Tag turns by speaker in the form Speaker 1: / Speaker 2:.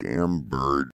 Speaker 1: damn bird.